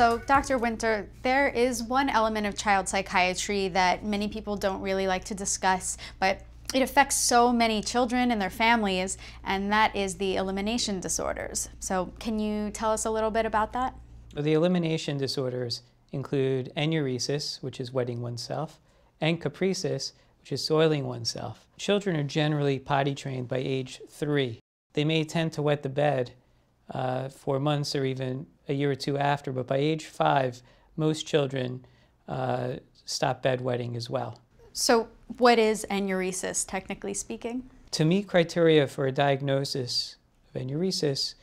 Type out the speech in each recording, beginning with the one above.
So, Dr. Winter, there is one element of child psychiatry that many people don't really like to discuss, but it affects so many children and their families, and that is the elimination disorders. So, can you tell us a little bit about that? The elimination disorders include enuresis, which is wetting oneself, and encopresis, which is soiling oneself. Children are generally potty trained by age three. They may tend to wet the bed uh, for months or even a year or two after, but by age five, most children uh, stop bedwetting as well. So, what is enuresis, technically speaking? To meet criteria for a diagnosis of enuresis,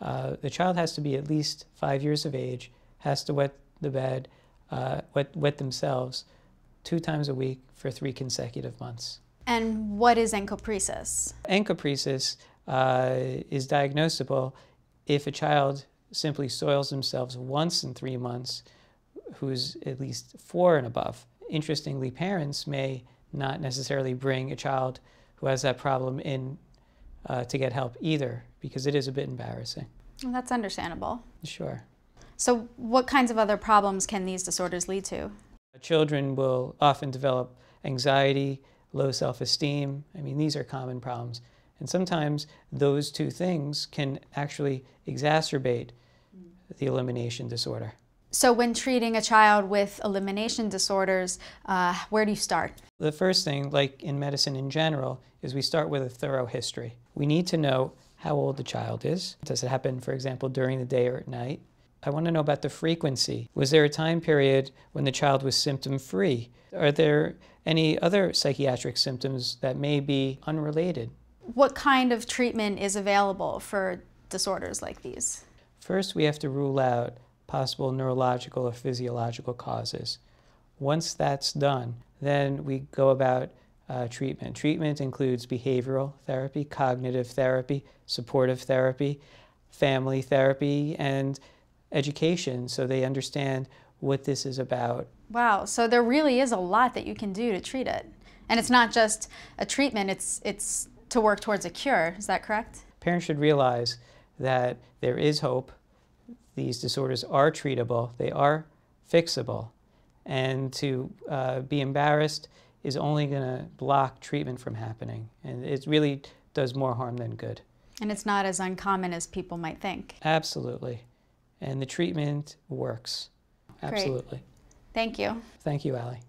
uh, the child has to be at least five years of age, has to wet the bed, uh, wet, wet themselves two times a week for three consecutive months. And what is encopresis? Encopresis uh, is diagnosable if a child simply soils themselves once in three months, who's at least four and above. Interestingly, parents may not necessarily bring a child who has that problem in uh, to get help either, because it is a bit embarrassing. Well, that's understandable. Sure. So, what kinds of other problems can these disorders lead to? Children will often develop anxiety, low self esteem. I mean, these are common problems. And sometimes those two things can actually exacerbate the elimination disorder. So, when treating a child with elimination disorders, uh, where do you start? The first thing, like in medicine in general, is we start with a thorough history. We need to know how old the child is. Does it happen, for example, during the day or at night? I want to know about the frequency. Was there a time period when the child was symptom free? Are there any other psychiatric symptoms that may be unrelated? What kind of treatment is available for disorders like these? First, we have to rule out possible neurological or physiological causes. Once that's done, then we go about uh, treatment. Treatment includes behavioral therapy, cognitive therapy, supportive therapy, family therapy, and education so they understand what this is about. Wow, so there really is a lot that you can do to treat it. And it's not just a treatment, it's, it's to work towards a cure. Is that correct? Parents should realize that there is hope. These disorders are treatable, they are fixable. And to uh, be embarrassed is only going to block treatment from happening. And it really does more harm than good. And it's not as uncommon as people might think. Absolutely. And the treatment works. Absolutely. Great. Thank you. Thank you, Allie.